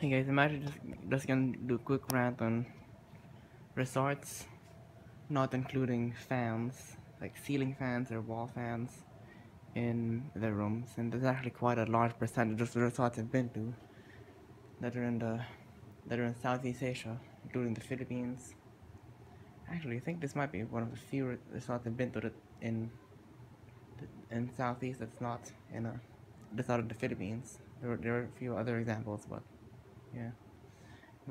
Hey guys, imagine just, just gonna do a quick rant on resorts, not including fans, like ceiling fans or wall fans in their rooms. And there's actually quite a large percentage of the resorts I've been to that are in the that are in Southeast Asia, including the Philippines. Actually, I think this might be one of the few resorts I've been to in in Southeast that's not in a that's out of the Philippines. There, there are a few other examples, but yeah.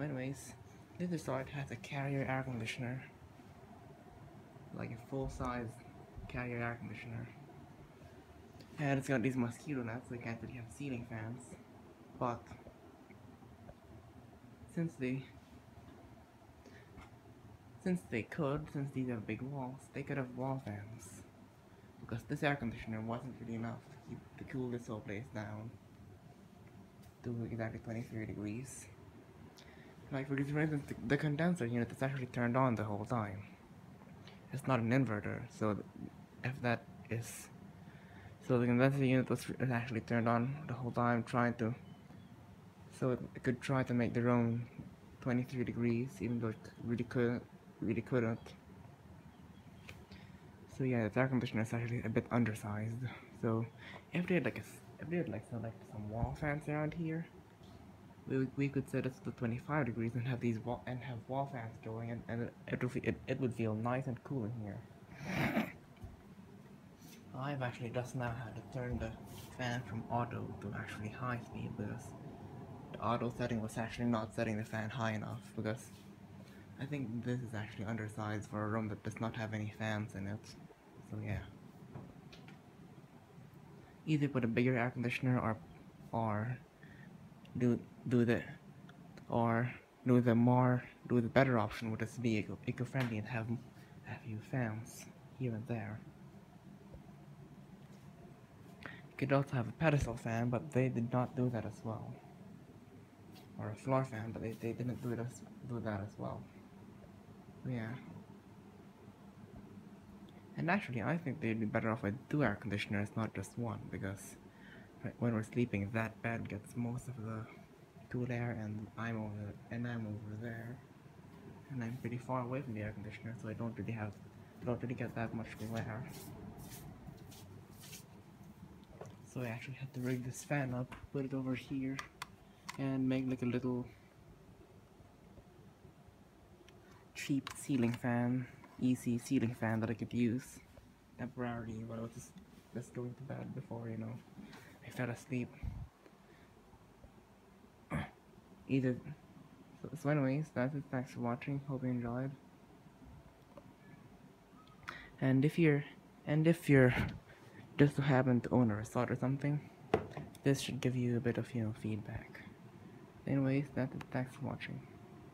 anyways, this resort has a carrier air conditioner. Like a full-size carrier air conditioner. And it's got these mosquito nets, so you can't really have ceiling fans. But, since they since they could, since these have big walls, they could have wall fans. Because this air conditioner wasn't really enough to keep to cool this whole place down to exactly 23 degrees. Like for instance, the, the condenser unit is actually turned on the whole time. It's not an inverter, so if that is, so the condenser unit was actually turned on the whole time, trying to, so it, it could try to make the room 23 degrees, even though it really couldn't, really couldn't. So yeah, the air conditioner is actually a bit undersized. So if they had like a if we had like to select some wall fans around here, we, we could set it to 25 degrees and have these wall and have wall fans going, and, and it, would, it, it would feel nice and cool in here. I've actually just now had to turn the fan from auto to actually high speed because the auto setting was actually not setting the fan high enough because I think this is actually undersized for a room that does not have any fans in it. So yeah either put a bigger air conditioner or or do do the or do the more do the better option which is be eco, eco-friendly and have have few fans here and there. You could also have a pedestal fan, but they did not do that as well. Or a floor fan, but they, they didn't do it as do that as well. Yeah. And actually, I think they'd be better off with two air conditioners, not just one, because when we're sleeping, that bed gets most of the cool air, and I'm over and I'm over there, and I'm pretty far away from the air conditioner, so I don't really have, don't really get that much cool air. So I actually had to rig this fan up, put it over here, and make like a little cheap ceiling fan easy ceiling fan that I could use temporarily while I was just, just going to bed before, you know, I fell asleep. Either. So, so anyways, that's it. Thanks for watching. Hope you enjoyed. And if you're, and if you're just so happen to own a resort or something, this should give you a bit of, you know, feedback. Anyways, that's it. Thanks for watching.